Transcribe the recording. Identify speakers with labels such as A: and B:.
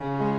A: you